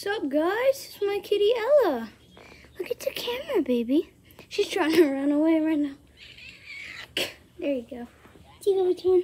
What's up, guys? It's my kitty Ella. Look at the camera, baby. She's trying to run away right now. There you go. See you, turn.